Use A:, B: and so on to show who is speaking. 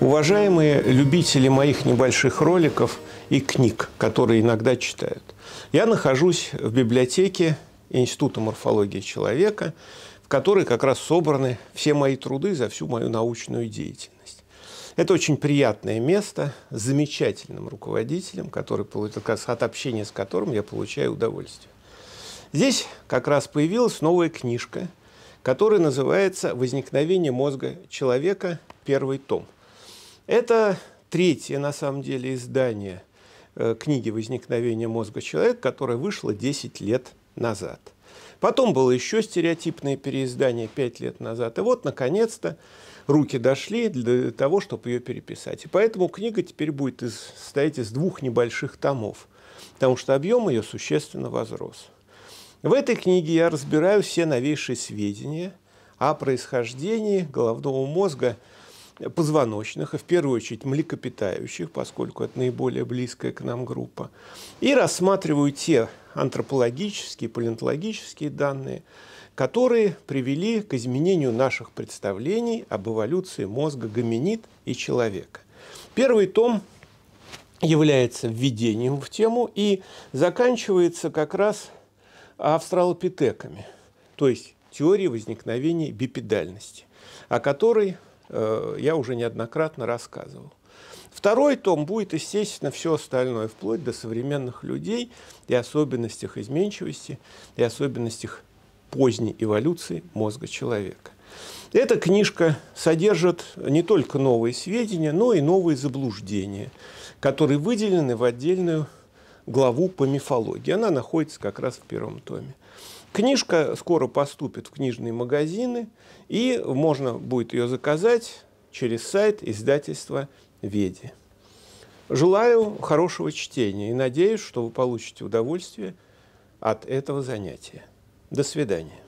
A: Уважаемые любители моих небольших роликов и книг, которые иногда читают, я нахожусь в библиотеке Института морфологии человека, в которой как раз собраны все мои труды за всю мою научную деятельность. Это очень приятное место с замечательным руководителем, который, от общения с которым я получаю удовольствие. Здесь как раз появилась новая книжка, которая называется «Возникновение мозга человека. Первый том». Это третье, на самом деле, издание э, книги «Возникновение мозга человека», которое вышло 10 лет назад. Потом было еще стереотипное переиздание 5 лет назад. И вот, наконец-то, руки дошли для того, чтобы ее переписать. И поэтому книга теперь будет из, состоять из двух небольших томов, потому что объем ее существенно возрос. В этой книге я разбираю все новейшие сведения о происхождении головного мозга позвоночных, и в первую очередь млекопитающих, поскольку это наиболее близкая к нам группа, и рассматриваю те антропологические, палеонтологические данные, которые привели к изменению наших представлений об эволюции мозга гоминид и человека. Первый том является введением в тему и заканчивается как раз австралопитеками, то есть теорией возникновения бипедальности, о которой я уже неоднократно рассказывал. Второй том будет, естественно, все остальное, вплоть до современных людей и особенностях изменчивости, и особенностях поздней эволюции мозга человека. Эта книжка содержит не только новые сведения, но и новые заблуждения, которые выделены в отдельную главу по мифологии. Она находится как раз в первом томе. Книжка скоро поступит в книжные магазины, и можно будет ее заказать через сайт издательства «Веди». Желаю хорошего чтения и надеюсь, что вы получите удовольствие от этого занятия. До свидания.